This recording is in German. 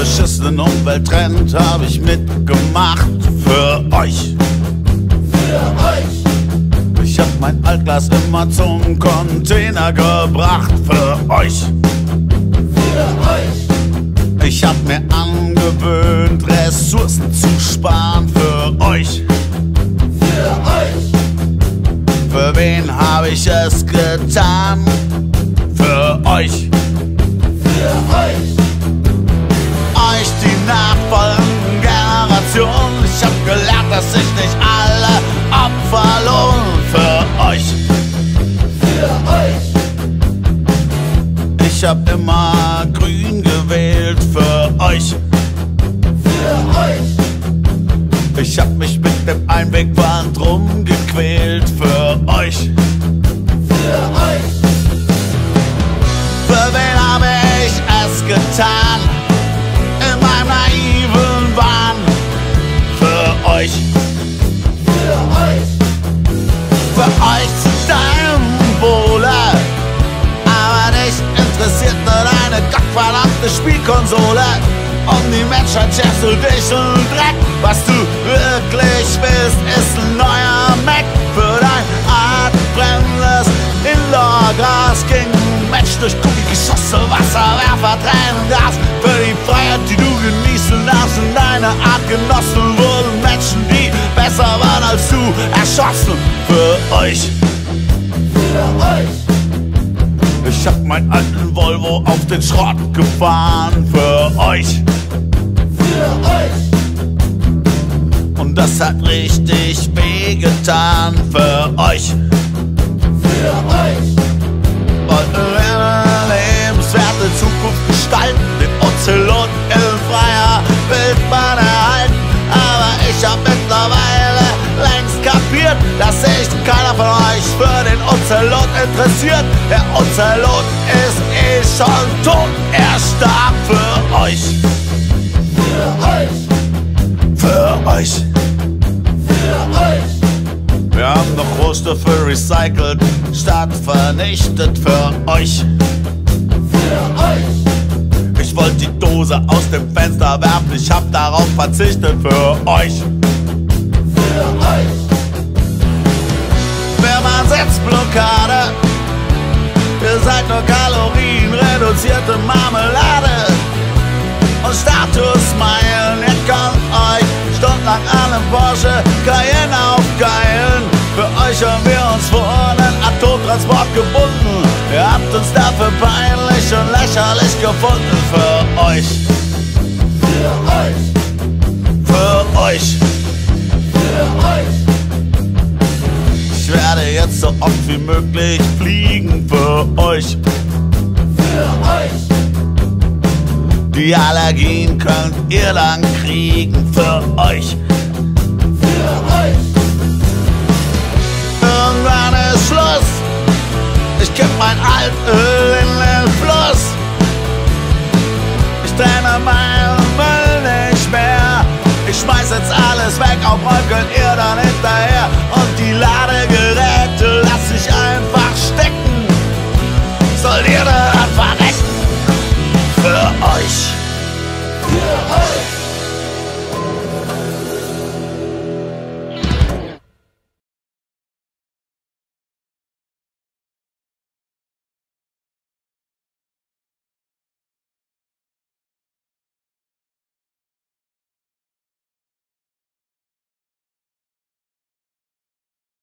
beschissenen Umwelttrend hab ich mitgemacht für euch. Für euch. Ich hab mein Altglas immer zum Container gebracht für euch. Für euch. Ich hab mir angewöhnt, Ressourcen zu sparen für euch. Für euch. Für wen hab ich es getan? Für euch. Für. Euch hab immer grün gewählt für euch. Für euch. Ich hab mich mit dem Einwegband rumgequält für euch. Spielkonsole. Um die Menschheit scherst du dich und Dreck. Was du wirklich willst, ist ein neuer Mac für dein atembrennendes Indoor-Gras. Gegen Match durch Gummigeschosse, Wasserwerfer, Tränen, Gas. Für die Freiheit, die du genießen darfst. Und deine Artgenossen wurden Menschen, die besser waren als du, erschossen. Für euch. Für euch. Ich hab meinen alten Volvo auf den Schrott gefahren für euch. Für euch. Und das hat richtig wehgetan für euch. Für euch. Wollt dass sich keiner von euch für den Ozelot interessiert. Der Ozelot ist eh schon tot, er starb für euch. Für euch. Für euch. Für euch. Wir haben noch Rohstoffe recycelt, statt vernichtet für euch. Für euch. Ich wollte die Dose aus dem Fenster werfen, ich hab darauf verzichtet für euch. Für euch. Sitzblockade, ihr seid nur kalorienreduzierte Marmelade. Und Statusmeilen, ihr könnt euch stundenlang an einem Porsche Cayenne aufgeilen. Für euch haben wir uns vor einen Atomtransport gebunden. Ihr habt uns dafür peinlich und lächerlich gefunden. Für euch, Für euch. für euch. Jetzt so oft wie möglich fliegen für euch. Für euch. Die Allergien könnt ihr dann kriegen für euch. Für euch. Irgendwann ist Schluss. Ich kipp mein Altöl in den Fluss. Ich trenne meinen Müll nicht mehr. Ich schmeiß jetzt alles weg, auf Räum könnt ihr dann hinterher